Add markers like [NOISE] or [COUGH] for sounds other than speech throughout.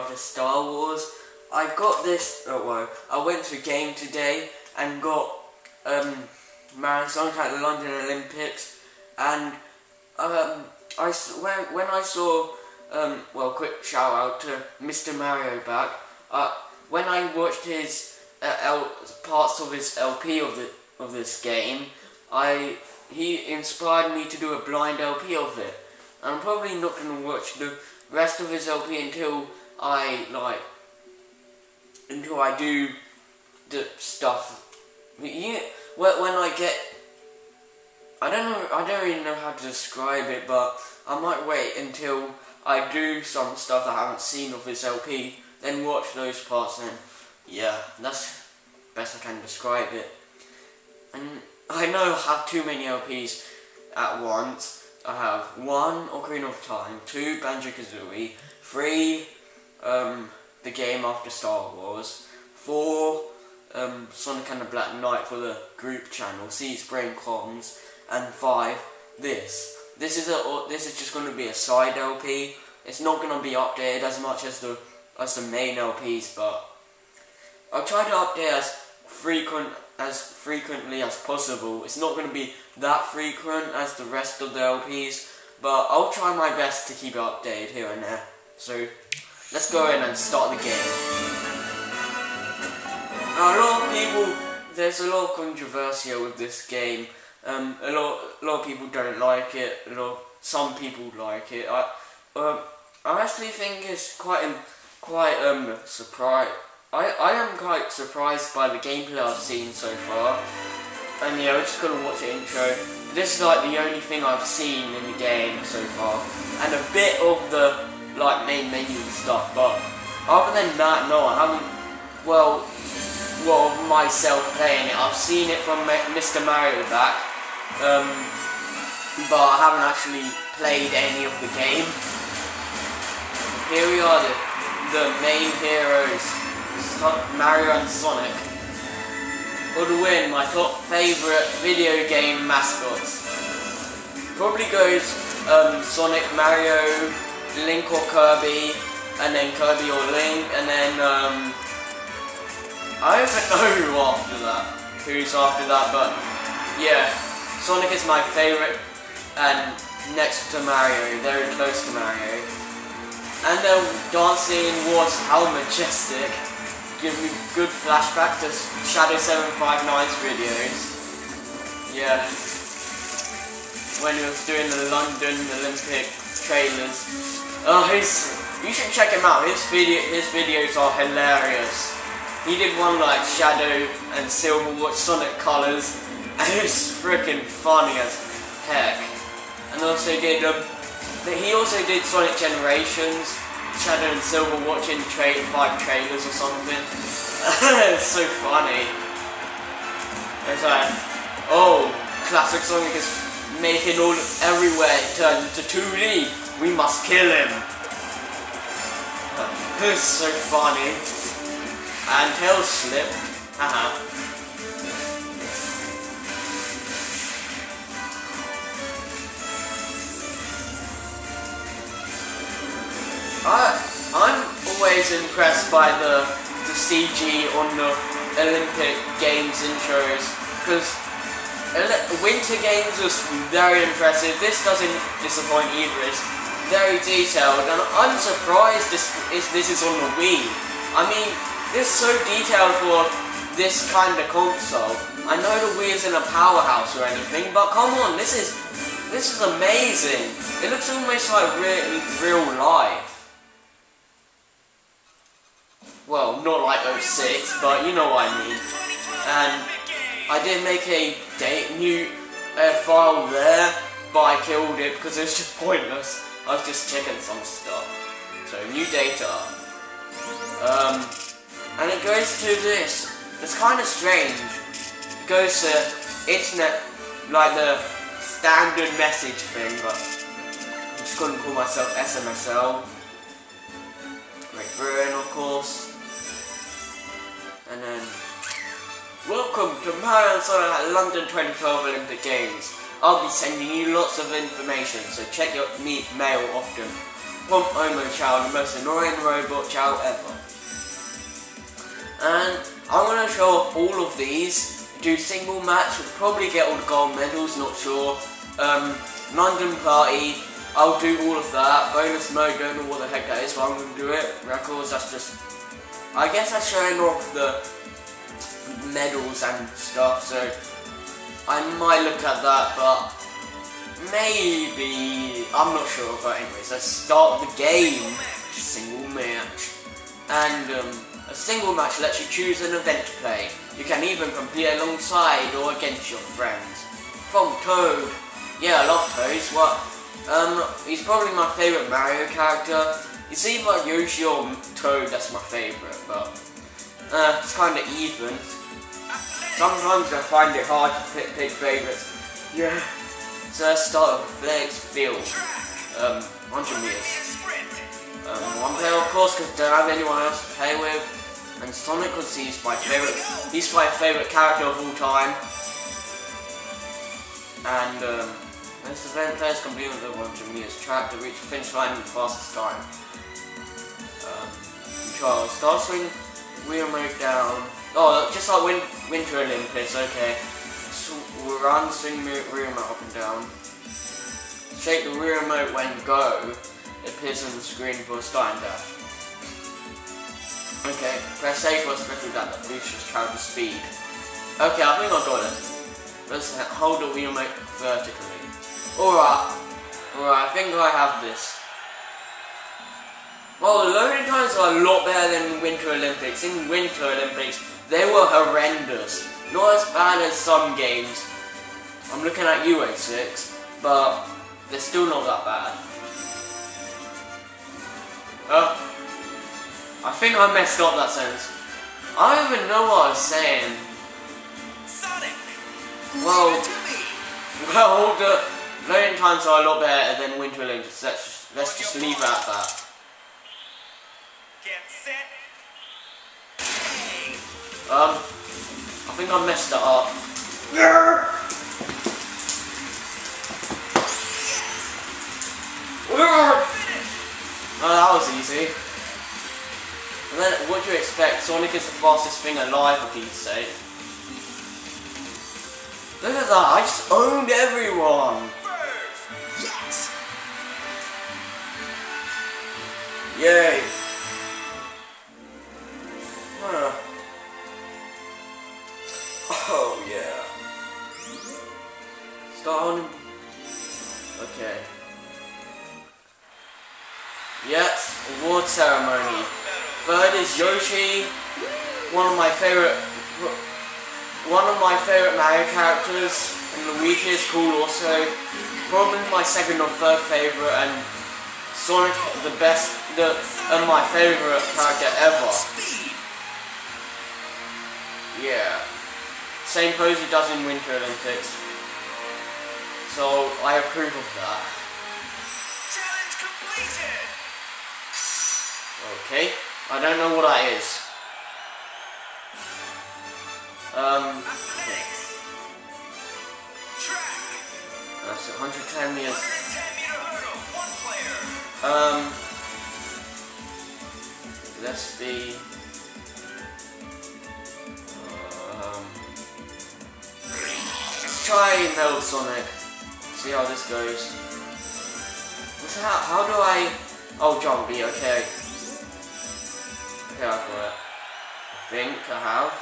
after Star Wars. I got this, oh well, I went to a game today and got um, marathon at the London Olympics, and um, I, when, when I saw, um, well, quick shout out to MrMarioBack, uh, when I watched his uh, L, parts of his LP of the of this game, I he inspired me to do a blind LP of it. I'm probably not going to watch the rest of his LP until I like until I do the stuff. You, when I get, I don't know, I don't even know how to describe it, but I might wait until I do some stuff I haven't seen of his LP, then watch those parts. And yeah, that's best I can describe it. And I know I have too many LPs at once. I have one Ocarina of Time, two Banjo-Kazooie, three um, the game after Star Wars, four um, Sonic and the Black Knight for the group channel, Seeds Brain Comms, and five this. This is a this is just going to be a side LP. It's not going to be updated as much as the as the main LPs, but I'll try to update as frequent as frequently as possible. It's not going to be that frequent as the rest of the LPs, but I'll try my best to keep it updated here and there. So let's go in and start the game. Now, a lot of people, there's a lot of controversy with this game. Um, a lot, a lot of people don't like it. A lot, some people like it. I, um, I actually think it's quite, quite um, surprised I, I am quite surprised by the gameplay I've seen so far. And yeah, we're just gonna watch the intro. This is like the only thing I've seen in the game so far. And a bit of the like main menu and stuff, but other than that, no, I haven't, well, well, myself playing it. I've seen it from MrMarioBack, um, but I haven't actually played any of the game. Here we are, the, the main heroes. Mario and Sonic. For the win, my top favourite video game mascots. Probably goes um, Sonic, Mario, Link or Kirby, and then Kirby or Link, and then um, I don't [LAUGHS] know who after that, who's after that, but yeah, Sonic is my favourite, and next to Mario, very close to Mario. And then dancing was how majestic give me good flashback to Shadow 759's videos. Yeah. When he was doing the London Olympic trailers. Oh, his, you should check him out. His video, his videos are hilarious. He did one like Shadow and Silver Watch Sonic Colors, [LAUGHS] and it's freaking funny as heck. And also did um, he also did Sonic Generations, Shadow and Silver watching tra five trailers or something. [LAUGHS] it's so funny. It's like, oh, classic Sonic is making all everywhere turn to 2D. We must kill him. It's so funny. And tail slip. Haha. I, I'm always impressed by the, the CG on the Olympic Games intros because Winter Games was very impressive. This doesn't disappoint either. It's very detailed, and I'm surprised this is this is on the Wii. I mean, this is so detailed for this kind of console. I know the Wii isn't a powerhouse or anything, but come on, this is this is amazing. It looks almost like real real life. Well, not like 06, but you know what I mean. And I did make a date, new uh, file there, but I killed it because it was just pointless. I was just checking some stuff. So, new data. Um, and it goes to this. It's kind of strange. It goes to internet, like the standard message thing, but I'm just going to call myself SMSL. Great Britain, of course. And then, welcome to Mario Sonic at London 2012 Olympic Games. I'll be sending you lots of information, so check your me mail often. From Omo Chow, the most annoying robot chow ever. And I'm going to show off all of these, do single match, will probably get all the gold medals, not sure. Um, London Party, I'll do all of that. Bonus mode, don't know what the heck that is, but I'm going to do it. Records, that's just, I guess that's showing off the medals and stuff, so I might look at that, but maybe, I'm not sure, but anyways, let's start the game. Single match. And um, a single match lets you choose an event to play. You can even compete alongside or against your friends. From Toad. Yeah, I love Toad. What? Um, he's probably my favourite Mario character. It's either Yoshi or Toad that's my favourite, but uh, it's kind of even. Sometimes I find it hard to pick, pick favourites. Yeah. So let's start with Felix Field. Um, 100 meters. Um, one player of course because don't have anyone else to play with. And Sonic was he's my favourite, he's my favourite character of all time. And um, this event players complete with the 100 meters track to reach the finish line in the fastest time. Um, start swing, Wii Remote down. Oh, just like win Winter Olympics, okay. So, run, swing, Wii Remote up and down. Shake the Wii Remote when go. It appears on the screen for starting dash. Okay, press A for special dash that your travel speed. Okay, I think I got it. Let's hold the mode vertically. Alright, alright, I think I have this. Well, the loading times are a lot better than Winter Olympics. In Winter Olympics, they were horrendous. Not as bad as some games. I'm looking at UA6, but they're still not that bad. Uh, I think I messed up that sentence. I don't even know what I was saying. Sonic! Well, Leave it to me! well, the loading times are a lot better than Winter Olympics. Let's, let's just leave it at that. Get set. Um, I think I messed it up. Oh, that was easy. And then, what do you expect? Sonic is the fastest thing alive, for Pete's sake. Look at that, I just owned everyone! Yes! Yay! Yoshi, one of my favorite, one of my favorite Mario characters, and Luigi is cool also. Probably my second or third favorite, and Sonic the best, the and my favorite character ever. Yeah, same pose he does in Winter Olympics. So I approve of that. Challenge completed! Okay, I don't know what that is. Um, that's 110 meters. 110 meter hurdle! Um, let's be. Um, let's try Metal Sonic. See how this goes. What's that? How do I? Oh, jumpy. Okay. Okay, I've got it. I think I have.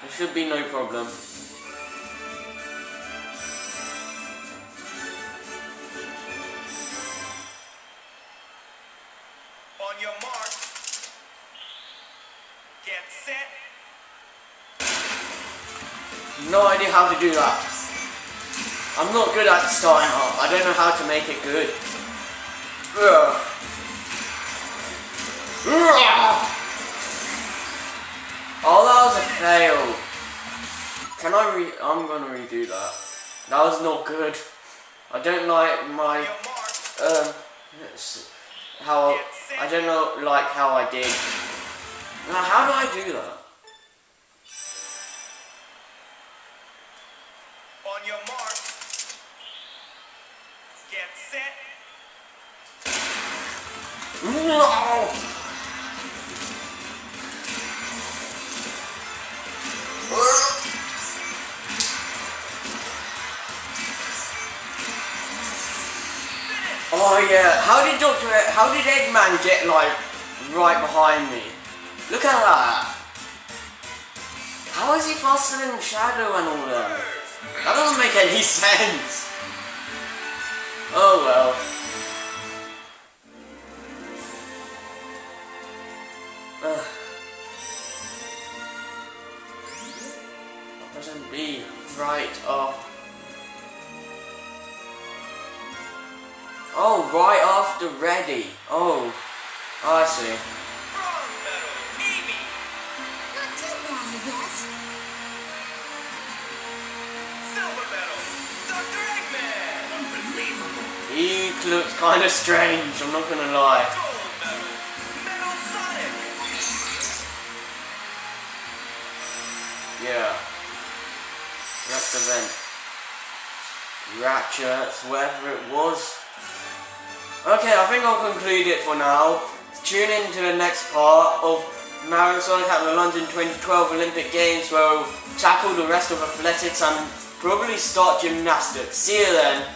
There should be no problem. On your mark. Get set. No idea how to do that. I'm not good at starting off. I don't know how to make it good. Ugh. Oh, that was a fail. Can I re- I'm gonna redo that. That was not good. I don't like my, um, how, I don't know, like how I did. Now, how do I do that? On your mark. Get set. No! Oh uh, yeah, how did Doctor, how did Eggman get like right behind me? Look at that. How is he faster than Shadow and all that? That doesn't make any [LAUGHS] sense. Oh well. Ugh. Option B, right off. Oh, right after ready. Oh, I see. He looks kind of strange, I'm not gonna lie. Yeah. Next event. Ratchet, whatever it was. Okay, I think I'll conclude it for now. Tune in to the next part of Mario Sonic at the London 2012 Olympic Games where we'll tackle the rest of athletics and probably start gymnastics. See you then.